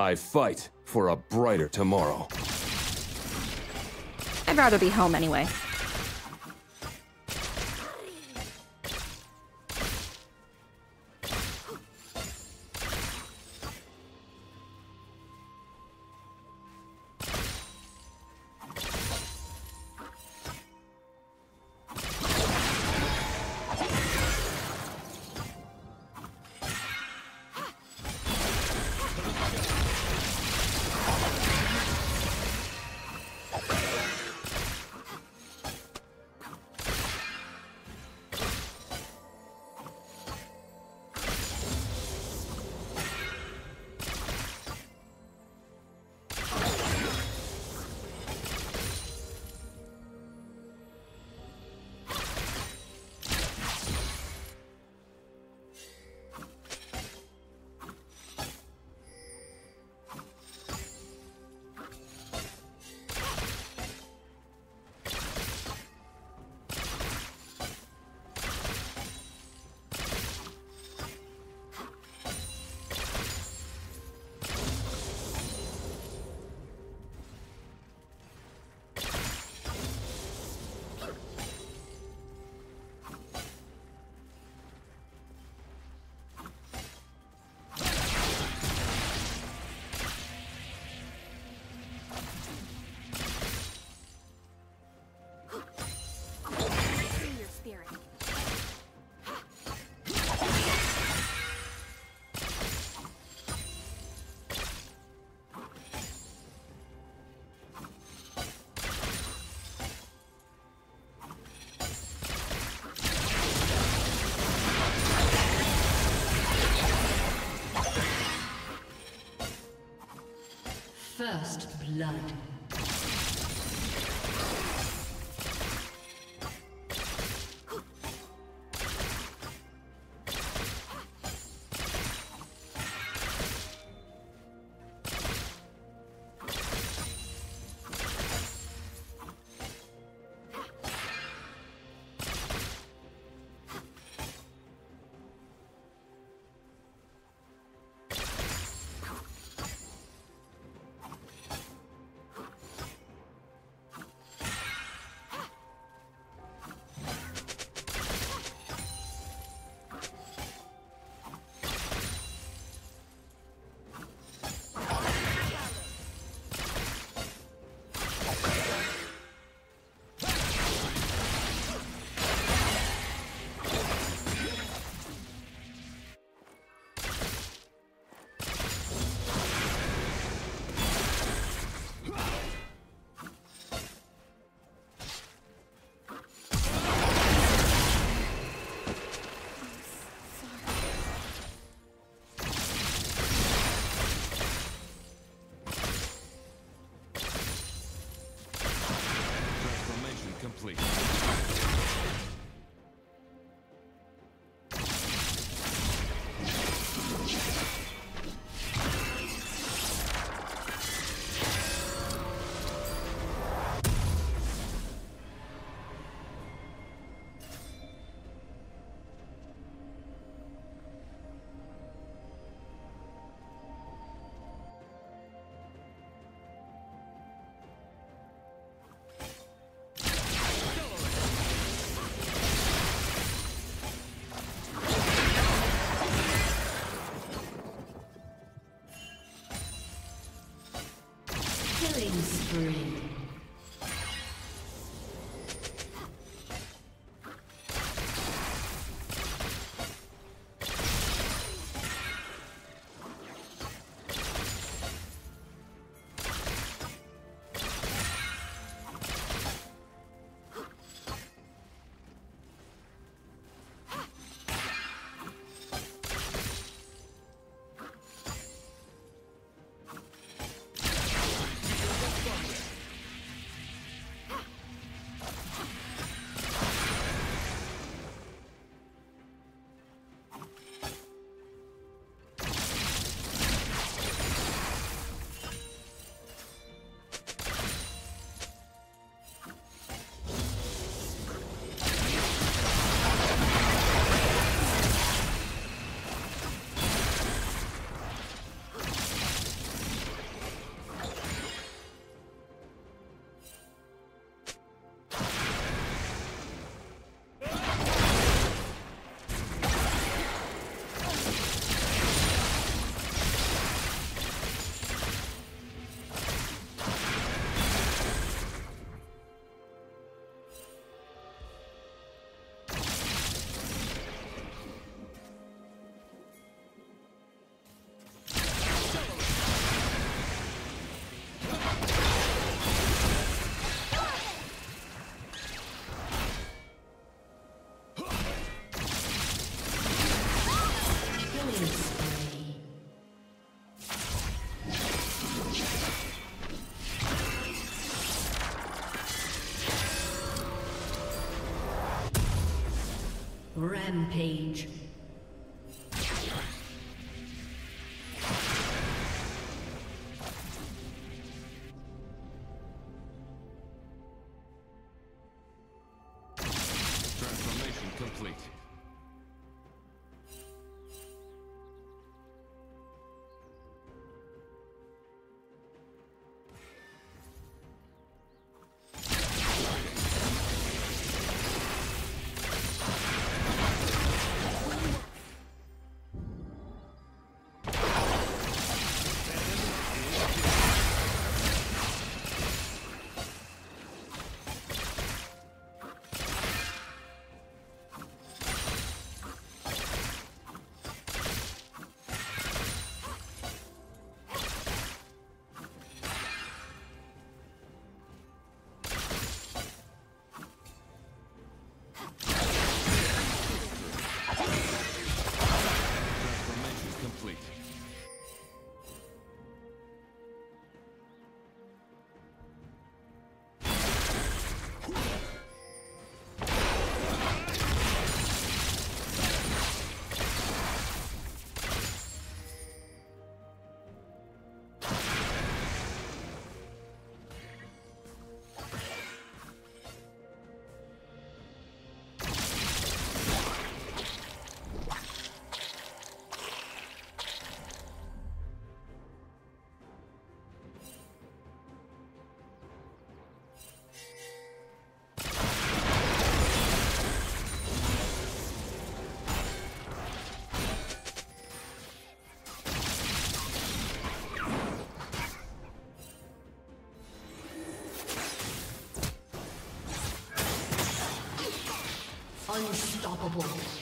I fight for a brighter tomorrow. I'd rather be home anyway. First blood. Killing spree. Rampage. 不不不。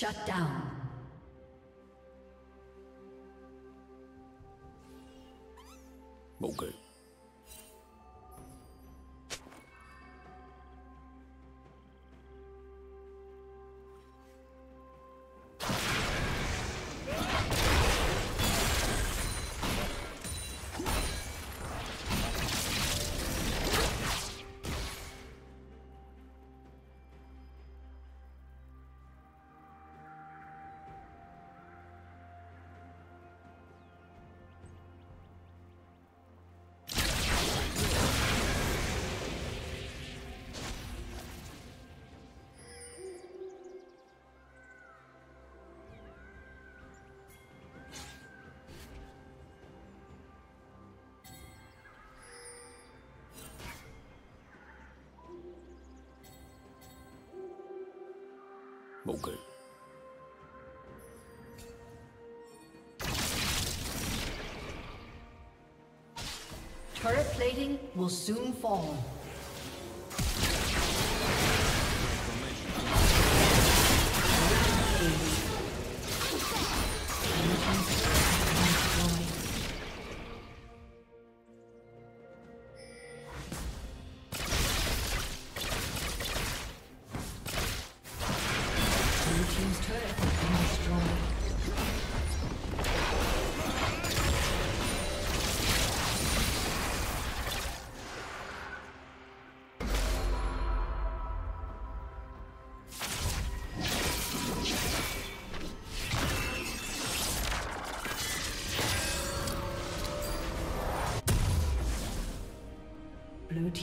Shut down. Okay. Turret plating will soon fall.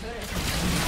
Turret